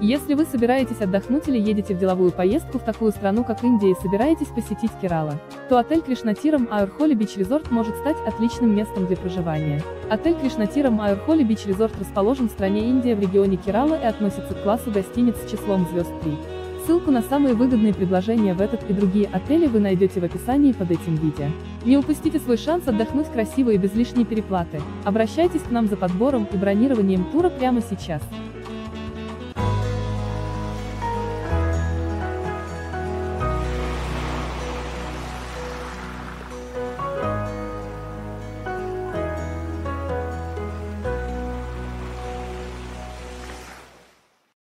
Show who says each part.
Speaker 1: Если вы собираетесь отдохнуть или едете в деловую поездку в такую страну, как Индия, и собираетесь посетить Керала, то отель Кришнатирам Айрхоли Бич Резорт может стать отличным местом для проживания. Отель Кришнатирам Айрхоли Бич Резорт расположен в стране Индия в регионе Керала и относится к классу гостиниц с числом звезд 3. Ссылку на самые выгодные предложения в этот и другие отели вы найдете в описании под этим видео. Не упустите свой шанс отдохнуть красиво и без лишней переплаты. Обращайтесь к нам за подбором и бронированием тура прямо сейчас.